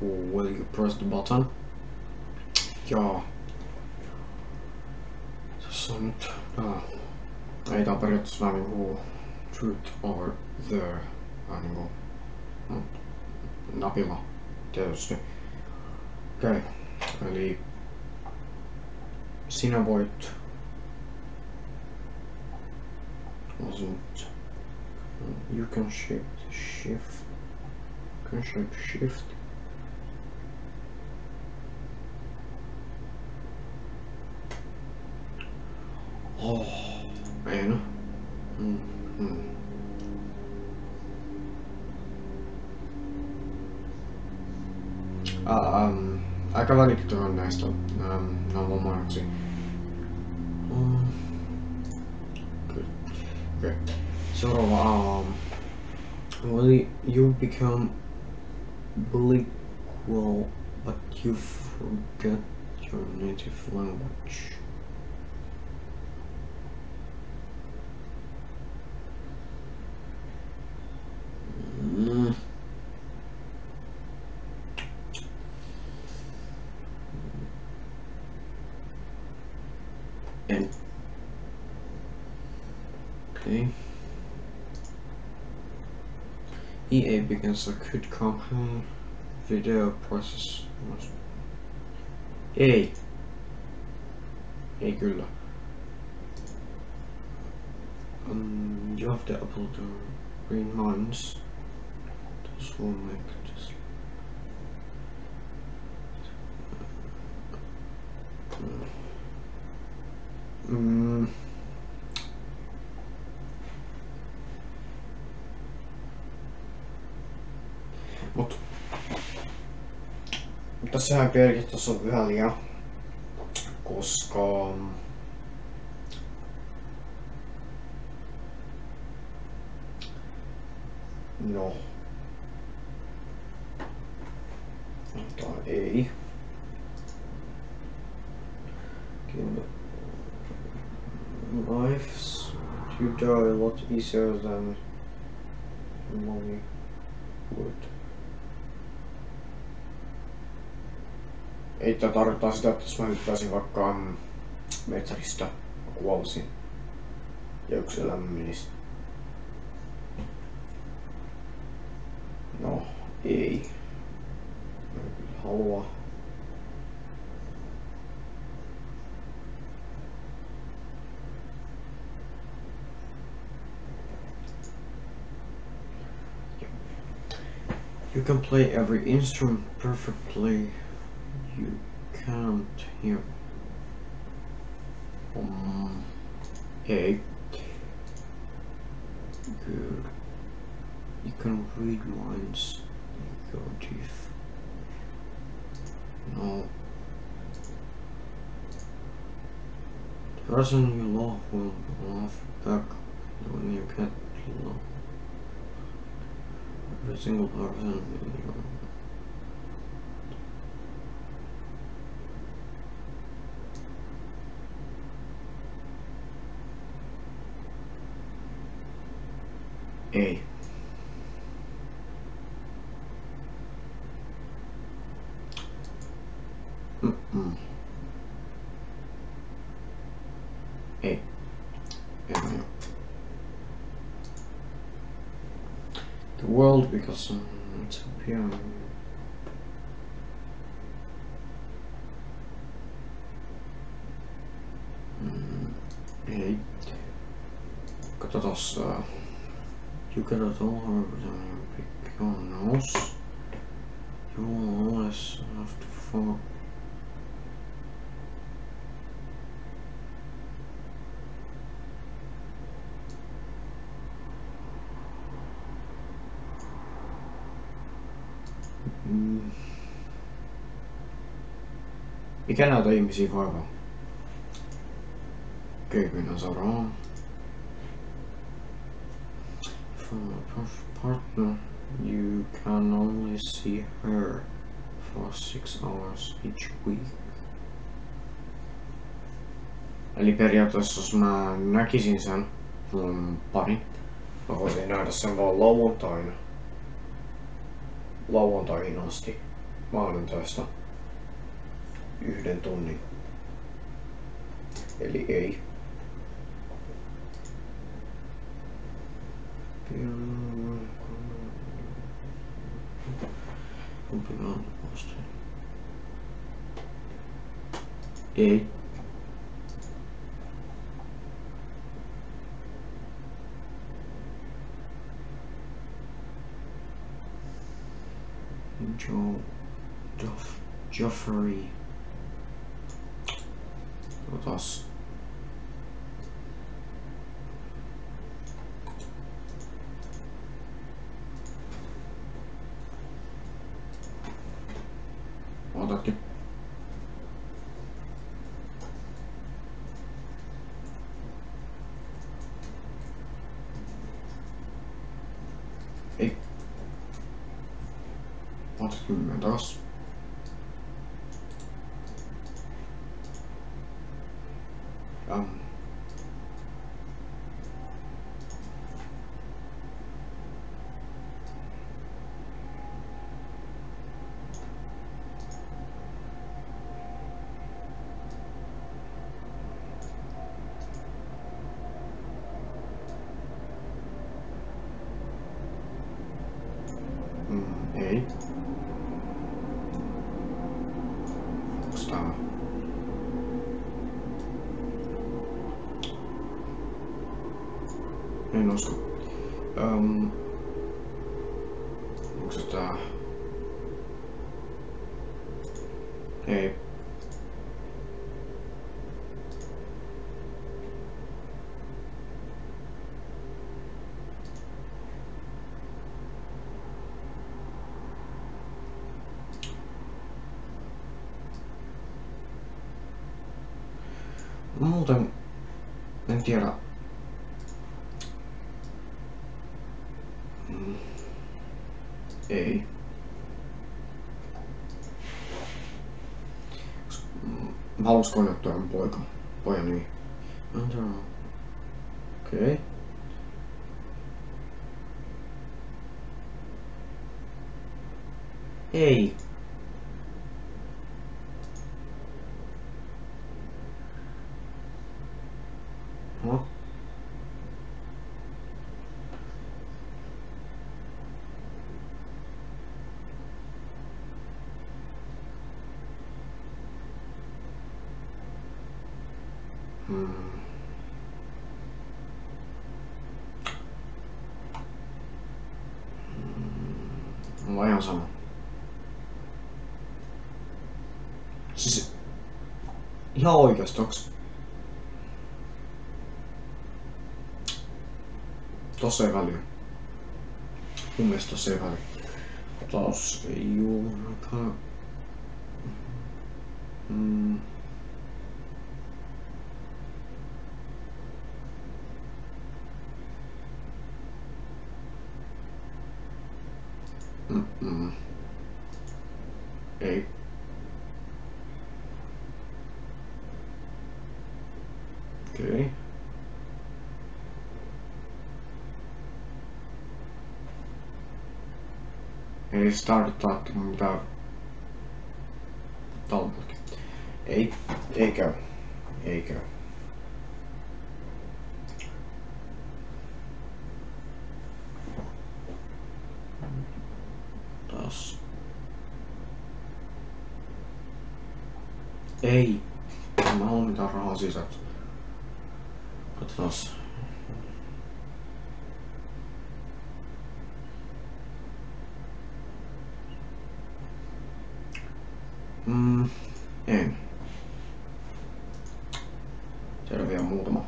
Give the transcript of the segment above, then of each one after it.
Will you press the button? Tässä on nyt... Tää. Ei tää periaatteessa vähän niinku... Truth or the... Niinku... No, napilla. Tietysti. Okei. Okay. Eli... Sinä voit... You can shift... Shift... Can shape shift Oh, en. Mm, mm. Ah, um, aika välittävän näistä um, nanomaiksi. Mm. Good. Okay. So, Um, will you become bilingual but you forget your native language? Mm. And okay. EA begins a good company video process. Ei. Ei kyllä. Um, you have to upload the green mines. This will make this. Mm. Tässähän pelkästään on vähän liian, koska no. Tai ei. Lives you die a lot easier than money would Ei tarkoittaa sitä, että jos mä hyppäisin vaikka mm, metsäristä kuolisin ja yksi elämä menisi. No, ei. Mä en kyllä halua. You can play every instrument perfectly you can't hear. Um, hey. Good. You can read minds negative no. The person you love will laugh back when you get love every single person in your Ei. Mm -mm. Mene. The world because um, it's a. Katsotaan. sügelatoma representing because you always have to follow Mm. We cannot aim C5. Okay, we know from a partner, you can only see her for six hours each week. Eli periaatteessa jos mä näkisin sen mun pari, mä voisin nähdä sen vaan lauantaina. lauantaihin asti. Maanantaista yhden tunnin. Eli ei. Kumpi on Ei. Joe Joff, Joffrey. Otas. Otatkin. ik. Wat ik nu, dat Okej. Okay. Postawa. En usko. Um, onko tää... Ei. Muuten en tiedä. Mm. Ei. Mä halus konjottua mun poika. Pojan nimi. Okei. Okay. Ei. No. Mulla on ihan sama. Siis... Ihan oikeesti, onks... Tossa ei väliä. Mun mielestä tossa ei väliä. Taas juu, aika... Mm. Mm-mm. Ei. Okei. Okay. Ei se tarkoittaa, että mun pitää talvellekin. Ei, ei käy. Ei. Mä haluan mitään rahaa sisään. Katsotaan. Mm, en. Siellä vielä muutama.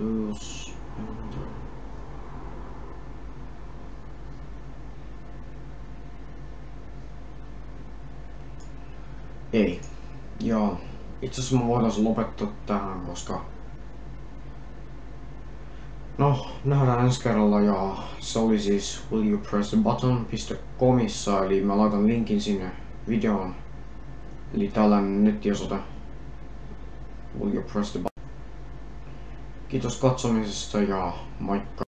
Ylös. Itse asiassa mä voitais lopettaa tähän, koska... No, nähdään ensi kerralla ja se oli siis willyoupressthebutton.comissa eli mä laitan linkin sinne videoon. Eli tällainen nettiosoite. Will you press the button? Kiitos katsomisesta ja moikka!